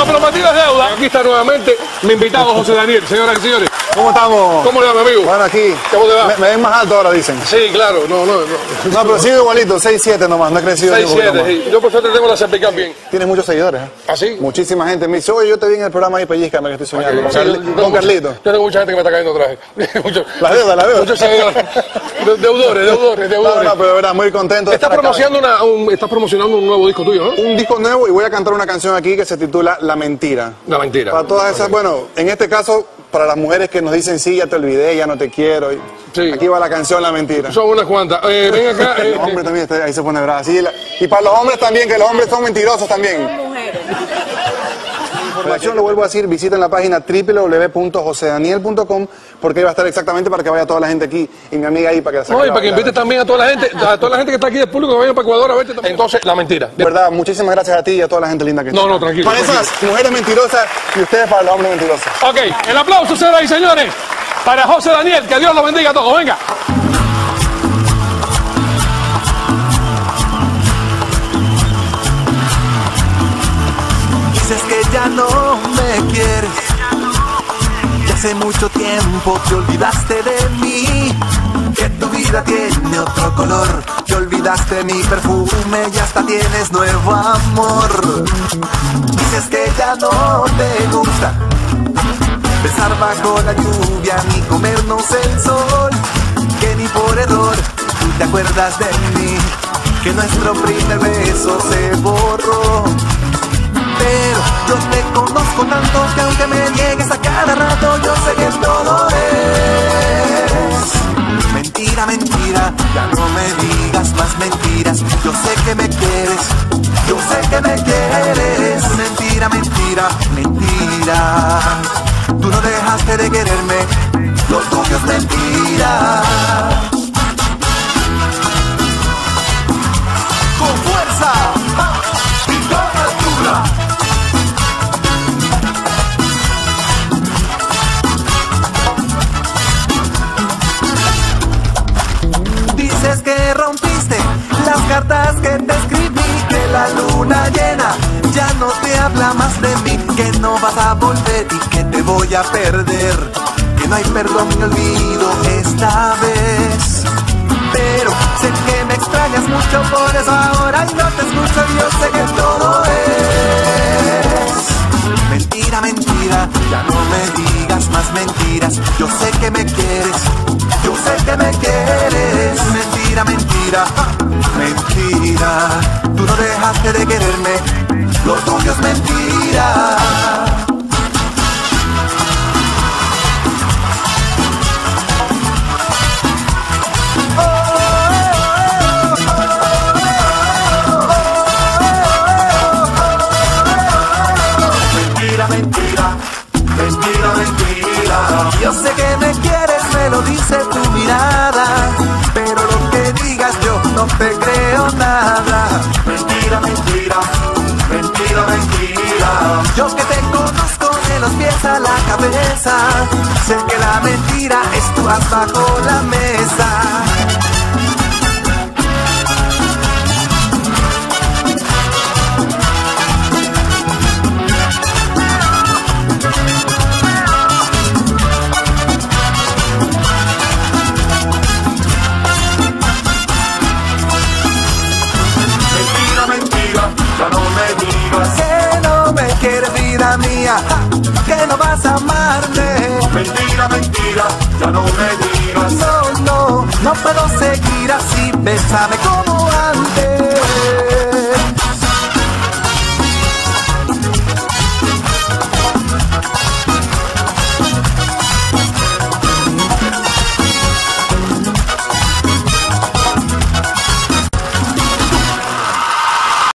Lo prometido es deuda. Aquí está nuevamente mi invitado José Daniel. Señoras y señores, ¿Cómo estamos? ¿cómo le va, mi amigo? Bueno, aquí. ¿Cómo te va? Me, me ven más alto ahora, dicen. Sí, claro. No, no, no. No, pero sigo igualito, 6'7 nomás, no he crecido ni 6, un poquito 7, más. sí. Yo por suerte tengo la cervical bien. Tienes muchos seguidores, ¿eh? ¿Ah, sí? Muchísima gente me dice, oye, yo te vi en el programa ahí, pellizcame que estoy soñando. Con, yo tengo con Carlito. Yo tengo mucha gente que me está cayendo atrás. La deuda, la deuda. Muchos seguidores. De- Deudores, deudores, deudores. no, pero de verdad, muy contento de Estás promocionando, una, un, estás promocionando un nuevo disco tuyo, ¿no? un disco nuevo y voy a cantar una canción aquí que se titula La Mentira. No, mentira. Para todas esas, bueno, en este caso, para las mujeres que nos dicen, sí, ya te olvidé, ya no te quiero. y- Sí. Aquí va la canción La Mentira. Son unas cuantas. Eh, ven acá. eh, Los hombres también, está- ahí se pone bravo. Sí, la- y para los hombres también, que los hombres son mentirosos también. Información, lo vuelvo a decir, visiten la página www.josedaniel.com porque ahí va a estar exactamente para que vaya toda la gente aquí y mi amiga ahí para que la saque No, y para que invites también a toda la gente, a toda la gente que está aquí del público que vayan para Ecuador a verte también. Entonces, la mentira. De verdad, muchísimas gracias a ti y a toda la gente linda que No, está. no, tranquilo, Para esas mujeres mentirosas y ustedes para los hombres mentirosos. Ok, el aplauso, señoras y señores, para José Daniel. Que Dios lo bendiga a todos. Venga. Ya no me quieres. Que hace mucho tiempo te olvidaste de mí. Que tu vida tiene otro color. Te olvidaste mi perfume y hasta tienes nuevo amor. Dices que ya no te gusta. Besar bajo la lluvia ni comernos el sol. Que ni por error te acuerdas de mí. Que nuestro primer beso se borró. Pero yo te conozco tanto que aunque me niegues a cada rato, yo sé que todo es mentira, mentira. Ya no me digas más mentiras. Yo sé que me quieres, yo sé que me quieres. Mentira, mentira, mentira. Tú no dejaste de quererme, llena ya no te habla más de mí, que no vas a volver y que te voy a perder, que no hay perdón ni olvido esta vez. Pero sé que me extrañas mucho, por eso ahora no te escucho, yo sé que todo es. Mentira, mentira, ya no me digas más mentiras, yo sé que me quieres, yo sé que me quieres, mentira, mentira, mentira, dejaste de quererme, lo tuyo es mentira. Yo que te conozco de los pies a la cabeza. Sé que la mentira es bajo la mesa. No vas a amarme. Mentira, mentira, ya no me digas. No, no, no puedo seguir así, bésame como.